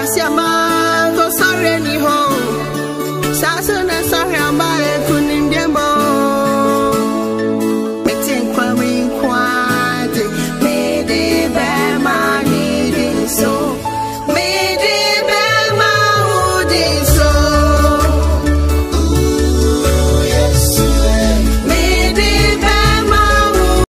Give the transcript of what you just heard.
Gracias, man. Go sorry, ni ho. Sorry.